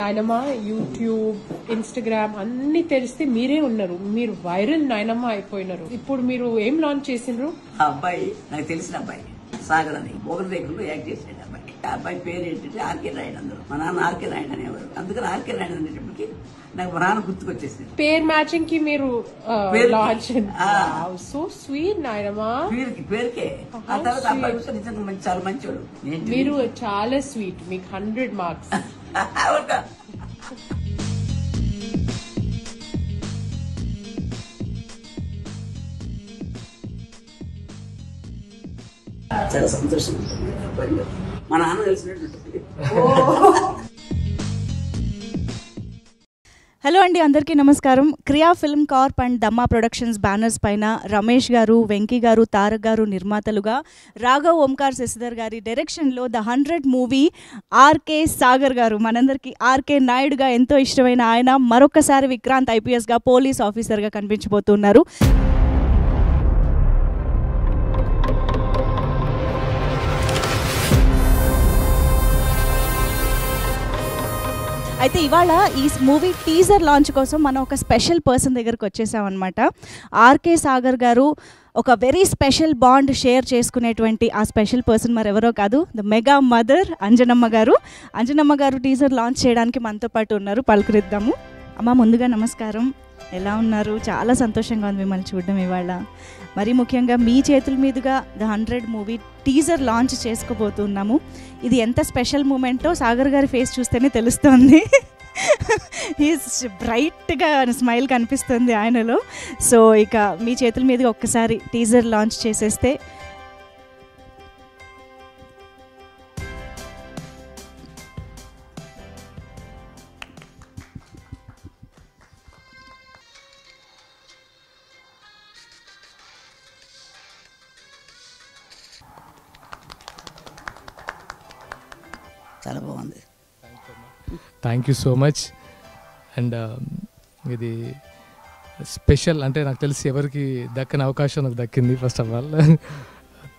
నాయనమ్మ YouTube Instagram అన్ని తెలిస్తే మీరే ఉన్నారు. మీరు వైరల్ నాయనమ్మ అయిపోయినారు. ఇప్పుడు మీరు ఏం లాంచ్ చేసిండ్రు? ఆ అబ్బాయి నాకు తెలిసిన అబ్బాయి సాగర్ అని. ఒకరి యాక్ట్ చేసాడు అబ్బాయి. ఆ అబ్బాయి పేరు ఏంటంటే ఆర్కే నాయుడు అందరూ మా నాన్న ఆర్కే నాయుడు అనేవారు. అందుకని ఆర్కే నాయుడు అనేటప్పటికి నాకు మా నాన్న గుర్తుకొచ్చేసింది. పేర్ మ్యాచింగ్కి మీరు. లాంచ్ ఆ. సో స్వీట్ నాయనమ్మ పేరుకి పేరుకే. ఆ తర్వాత అబ్బాయి కూడా నిజంగా మంచి చాలా మంచివాడు. ఏంటి? మీరు చాలా స్వీట్ మీకు హండ్రెడ్ మార్క్స్ చాలా సంతోషం ఉంటుంది. మా నాన్న ఉంటుంది హలో అండి అందరికీ నమస్కారం. Kriya film corp and Dhamma productions banners పైన రమేష్ గారు వెంకీ గారు తారక్ గారు నిర్మాతలుగా రాఘవ్ ఓంకార్ శశిధర్ గారి డైరెక్షన్లో the hundred movie RK Sagar garu. మనందరికీ ఆర్కే నాయుడుగా ఎంతో ఇష్టమైన ఆయన మరొకసారి విక్రాంత్ ఐపీఎస్గా పోలీస్ ఆఫీసర్గా కనిపించబోతున్నారు. అయితే ఇవాళ ఈ మూవీ టీజర్ లాంచ్ కోసం మనం ఒక స్పెషల్ పర్సన్ దగ్గరకు వచ్చేసామన్నమాట. ఆర్కే సాగర్ గారు ఒక వెరీ స్పెషల్ బాండ్ షేర్ చేసుకునేటువంటి ఆ స్పెషల్ పర్సన్ మరెవరో కాదు ద మెగా మదర్ అంజనమ్మ గారు. అంజనమ్మ గారు టీజర్ లాంచ్ చేయడానికి మనతో పాటు ఉన్నారు. పలుకరిద్దాము. అమ్మ ముందుగా నమస్కారం. ఎలా ఉన్నారు? చాలా సంతోషంగా ఉంది మిమ్మల్ని చూడడం ఇవాళ. మరీ ముఖ్యంగా మీ చేతుల మీదుగా the hundred movie teaser launch చేసుకోబోతున్నాము. ఇది ఎంత స్పెషల్ మూమెంటో సాగర్ గారి ఫేస్ చూస్తేనే తెలుస్తుంది. ఈజ్ బ్రైట్గా స్మైల్ కనిపిస్తుంది ఆయనలో. సో ఇక మీ చేతుల మీదుగా ఒక్కసారి టీజర్ లాంచ్ చేసేస్తే చాలా బాగుంది. Thank you so much and ఇది స్పెషల్ అంటే నాకు తెలిసి ఎవరికి దక్కని అవకాశం నాకు దక్కింది first of all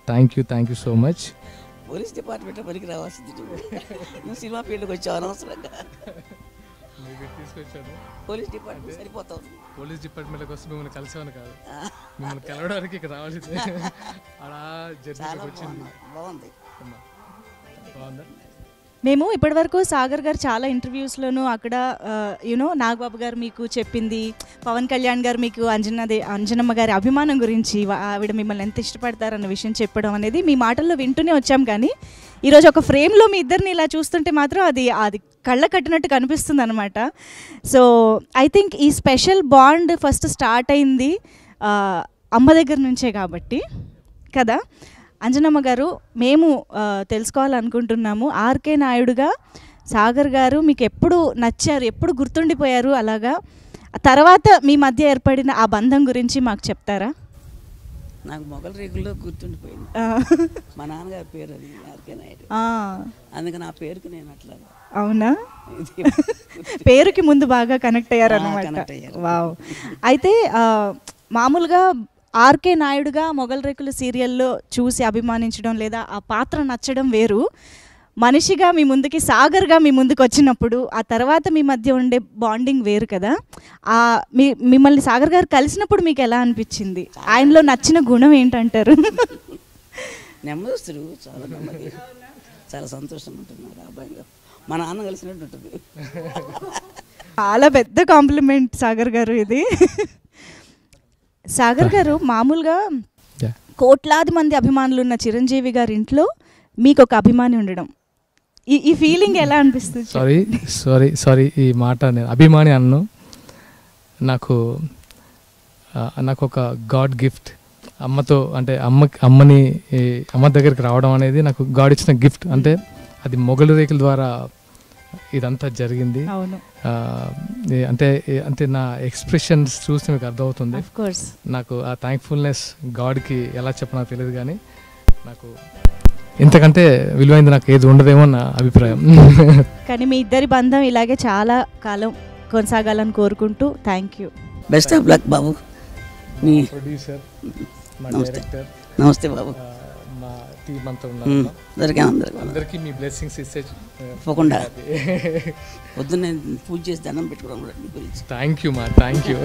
thank you thank you so much police department పనికి రావాల్సింది నువ్వు. సినిమా ఫీల్డ్కి వచ్చావు అనవసరంగా. పోలీస్ డిపార్ట్మెంట్ సరిపోతావు. పోలీస్ డిపార్ట్మెంట్కి వస్తే మిమ్మల్ని కలిసేవాను కాదు. మిమ్మల్ని కలవడానికి ఇక్కడ రావాల్సిందే. అలా చాలా జర్నీకి వచ్చింది. బాగుంది. బాగుందా? మేము ఇప్పటివరకు సాగర్ గారు చాలా ఇంటర్వ్యూస్లోనూ అక్కడ యూనో నాగబాబు గారు మీకు చెప్పింది పవన్ కళ్యాణ్ గారు మీకు అంజనదే అంజనమ్మ గారి అభిమానం గురించి ఆవిడ మిమ్మల్ని ఎంత ఇష్టపడతారన్న విషయం చెప్పడం అనేది మీ మాటల్లో వింటూనే వచ్చాం కానీ ఈరోజు ఒక ఫ్రేమ్లో మీ ఇద్దరిని ఇలా చూస్తుంటే మాత్రం అది అది కళ్ళ కట్టినట్టు కనిపిస్తుంది అనమాట సో ఐ థింక్ ఈ స్పెషల్ బాండ్ ఫస్ట్ స్టార్ట్ అయింది అమ్మ దగ్గర నుంచే కాబట్టి కదా? అంజనమ్మ గారు మేము తెలుసుకోవాలనుకుంటున్నాము. ఆర్కే నాయుడుగా సాగర్ గారు మీకు ఎప్పుడు నచ్చారు ఎప్పుడు గుర్తుండిపోయారు అలాగా? తర్వాత మీ మధ్య ఏర్పడిన ఆ బంధం గురించి మాకు చెప్తారా? నాకు మొగల రేగుల్లో గుర్తుండిపోయింది. మా నాన్నగారి పేరు అది ఆర్కే నాయుడు. అందుకని ఆ పేరుకి నేను అట్లా అవునా? పేరుకి ముందు బాగా కనెక్ట్ అయ్యారు. అనమాట. వావ్. అయితే మామూలుగా ఆర్కే నాయుడుగా మొగల్ రేకుల సీరియల్లో చూసి అభిమానించడం లేదా ఆ పాత్ర నచ్చడం వేరు. మనిషిగా మీ ముందుకి సాగర్గా మీ ముందుకు వచ్చినప్పుడు ఆ తర్వాత మీ మధ్య ఉండే బాండింగ్ వేరు కదా. ఆ మీ మిమ్మల్ని సాగర్ గారు కలిసినప్పుడు మీకు ఎలా అనిపించింది? ఆయనలో నచ్చిన గుణం ఏంటంటారు? నెమ్మదిస్తుడు చాలా నెమ్మది. చాలా సంతోషం గారు. మా నాన్న కలిసినట్టు ఉంటుంది. చాలా పెద్ద కాంప్లిమెంట్ సాగర్ గారు ఇది. సాగర్ గారు మామూలుగా. కోట్లాది మంది అభిమానులు ఉన్న చిరంజీవి గారి ఇంట్లో మీకు ఒక అభిమాని ఉండడం. ఈ ఈ ఫీలింగ్ ఎలా అనిపిస్తుంది? సారీ సారీ సారీ ఈ మాట నేను అభిమాని అన్ను. నాకు నాకు ఒక గాడ్ గిఫ్ట్ అమ్మతో అంటే అమ్మ అమ్మని అమ్మ దగ్గరికి రావడం అనేది నాకు గాడ్ ఇచ్చిన గిఫ్ట్ అంటే అది మొగలు రేకుల ద్వారా ఇదంతా జరిగింది. అంటే అంటే నా ఎక్స్ప్రెషన్స్ చూస్తే మీకు అర్థమవుతుంది. ఆఫ్ కోర్స్ నాకు ఆ థ్యాంక్ఫుల్నెస్ గాడ్కి ఎలా చెప్ప నాకు తెలియదు కానీ నాకు ఇంతకంటే విలువైంది నాకు ఏది ఉండదేమో నా అభిప్రాయం. కానీ మీ ఇద్దరి బంధం ఇలాగే చాలా కాలం కొనసాగాలని కోరుకుంటూ thank you best of luck బాబు. నీ ప్రొడ్యూసర్ మా నమస్తే. డైరెక్టర్ నమస్తే బాబు. టీం అంతా ఉన్నారు అందరికీ అందరికీ. అందరికీ మీ బ్లెస్సింగ్స్ ఇస్తే తప్పకుండా. పొద్దున్నే పూజ చేసి దండం పెట్టుకోవడం కూడా నీ గురించి. థ్యాంక్ యూ మా థ్యాంక్ యూ.